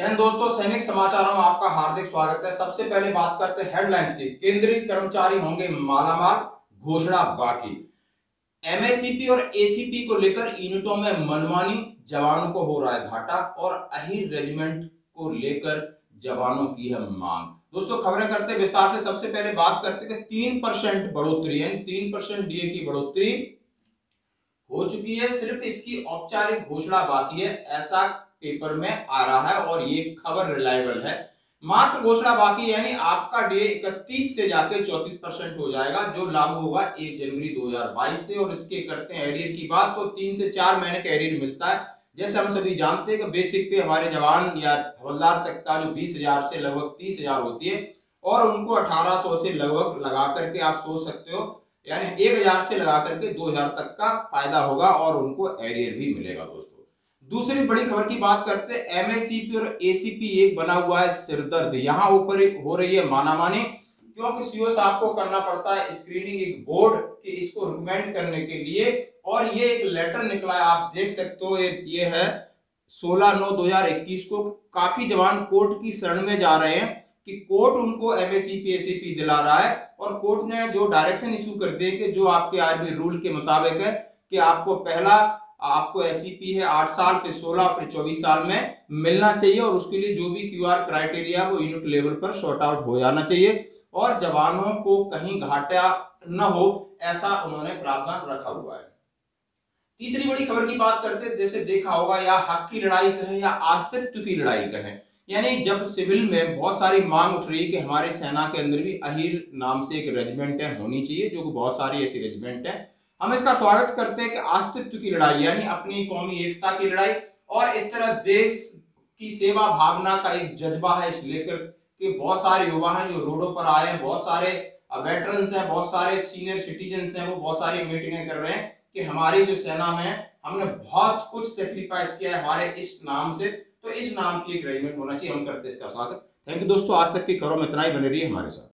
जैन दोस्तों, सैनिक समाचारों में आपका हार्दिक स्वागत है। सबसे पहले बात करते हैं हेडलाइंस की। केंद्रीय कर्मचारी होंगे मालामाल, घोषणा बाकी। एमएससीपी और एसीपी को लेकर यूनिटों में मनमानी, जवानों को हो रहा है घाटा और अहिर रेजिमेंट को लेकर जवानों की है मांग। दोस्तों, खबरें करते विस्तार से सबसे पहले बात करते हैं तीन परसेंट बढ़ोतरी, यानी तीन परसेंट डीए की बढ़ोतरी हो चुकी है। सिर्फ़ इसकी औपचारिक घोषणा बाकी है। ऐसा पेपर में आ रहा है और ये खबर रिलायबल है। मात्र घोषणा बाकी यानी आपका डे इकतीस से जाकर चौतीस परसेंट हो जाएगा, जो लागू होगा एक जनवरी 2022 से। और इसके करते हैं एरियर की बात तो तीन से चार महीने का एरियर मिलता है। जैसे हम सभी जानते हैं कि बेसिक पे हमारे जवान या हवलदार तक का जो बीस हज़ार से लगभग तीस हज़ार होती है, और उनको अठारह सौ से लगभग लगा करके आप सोच सकते हो, यानी एक हज़ार से लगा करके दो हज़ार तक का फ़ायदा होगा और उनको एरियर भी मिलेगा दोस्तों। दूसरी बड़ी खबर की बात करते हैं एमएससीपी और एसीपी एक बना हुआ है सिरदर्द। यहाँ ऊपर हो रही है मानामानी, क्योंकि सीओ साहब को करना पड़ता है स्क्रीनिंग एक बोर्ड कि इसको रिकमेंड करने के लिए। और ये एक लेटर निकला है, आप देख सकते हो, ये ये है 16 नौ 2021 को। काफ़ी जवान कोर्ट की शरण में जा रहे हैं कि कोर्ट उनको एमएससीपी एसीपी दिला रहा है। और कोर्ट ने जो डायरेक्शन इशू कर दिए कि जो आपके आरबी रूल के मुताबिक है कि आपको पहला आपको एस e है आठ साल, फिर सोलह, फिर चौबीस साल में मिलना चाहिए और उसके लिए जो भी क्यू आर क्राइटेरिया वो यूनिट लेवल पर शॉर्ट आउट हो जाना चाहिए। और जवानों को कहीं घाटा न हो, ऐसा उन्होंने प्रावधान रखा हुआ है। तीसरी बड़ी खबर की बात करते हैं, जैसे देखा होगा, या हक की लड़ाई कहें या अस्तित्व की लड़ाई कहें, यानी जब सिविल में बहुत सारी मांग उठ रही है कि हमारे सेना के अंदर भी अहिर नाम से एक रेजिमेंट है, होनी चाहिए, जो कि बहुत सारी ऐसी रेजिमेंट है हम इसका स्वागत करते हैं कि अस्तित्व की लड़ाई, यानी अपनी कौमी एकता की लड़ाई। और इस तरह देश की सेवा भावना का एक जज्बा है इस लेकर के बहुत सारे युवा हैं जो रोडों पर आए हैं, बहुत सारे वेटरन्स हैं, बहुत सारे सीनियर सिटीजन हैं, वो बहुत सारी मीटिंगें कर रहे हैं कि हमारी जो सेना में हमने बहुत कुछ सेक्रीफाइस किया है हमारे इस नाम से। तो इस नाम की एक रेजिमेंट होना चाहिए। हम करते इसका स्वागत। थैंक यू दोस्तों, आज तक की खबरों में इतना ही बने रही हमारे साथ।